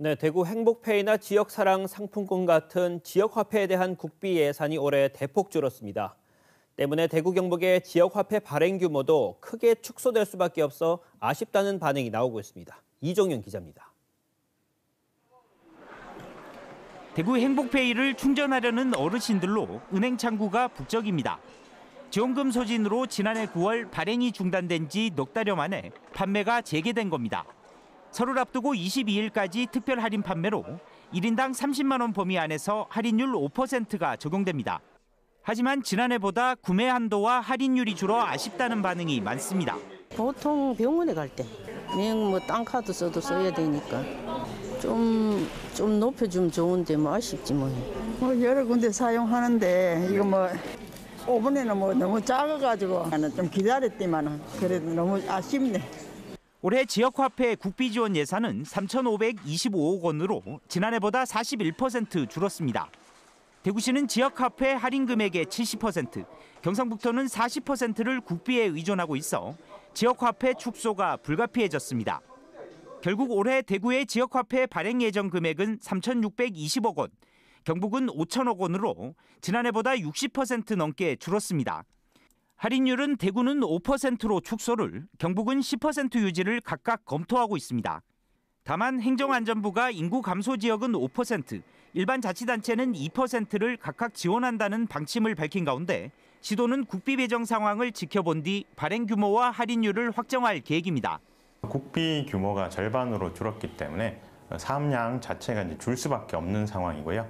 네, 대구 행복페이나 지역사랑 상품권 같은 지역화폐에 대한 국비 예산이 올해 대폭 줄었습니다. 때문에 대구 경북의 지역화폐 발행 규모도 크게 축소될 수밖에 없어 아쉽다는 반응이 나오고 있습니다. 이종현 기자입니다. 대구 행복페이를 충전하려는 어르신들로 은행 창구가 북적입니다. 지원금 소진으로 지난해 9월 발행이 중단된 지 넉 달여 만에 판매가 재개된 겁니다. 설을 앞두고 22일까지 특별 할인 판매로 1인당 30만 원 범위 안에서 할인율 5%가 적용됩니다. 하지만 지난해보다 구매 한도와 할인율이 줄어 아쉽다는 반응이 많습니다. 보통 병원에 갈 때, 뭐 땅카드 써도 써야 되니까 좀, 좀 높여주면 좋은데 뭐 아쉽지 뭐. 뭐 여러 군데 사용하는데 이거 뭐 5분에는 뭐 너무 작아가지고 나는 좀 기다렸지만 그래도 너무 아쉽네. 올해 지역화폐 국비 지원 예산은 3,525억 원으로 지난해보다 41% 줄었습니다. 대구시는 지역화폐 할인 금액의 70%, 경상북도는 40%를 국비에 의존하고 있어 지역화폐 축소가 불가피해졌습니다. 결국 올해 대구의 지역화폐 발행 예정 금액은 3,620억 원, 경북은 5천억 원으로 지난해보다 60% 넘게 줄었습니다. 할인율은 대구는 5%로 축소를, 경북은 10% 유지를 각각 검토하고 있습니다. 다만 행정안전부가 인구 감소 지역은 5%, 일반 자치단체는 2%를 각각 지원한다는 방침을 밝힌 가운데 시도는 국비 배정 상황을 지켜본 뒤 발행 규모와 할인율을 확정할 계획입니다. 국비 규모가 절반으로 줄었기 때문에 사업량 자체가 이제 줄 수밖에 없는 상황이고요.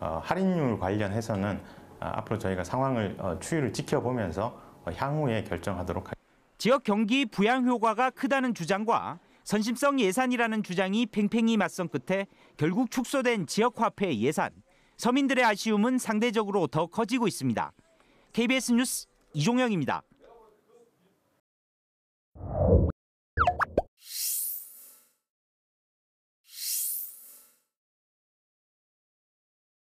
어, 할인율 관련해서는 아, 앞으로 저희가 상황을 어, 추이를 지켜보면서 어, 향후에 결정하도록 하겠습니다. 지역 경기 부양 효과가 크다는 주장과 선심성 예산이라는 주장이 팽팽히 맞선 끝에 결국 축소된 지역 화폐 예산. 서민들의 아쉬움은 상대적으로 더 커지고 있습니다. KBS 뉴스 이종영입니다.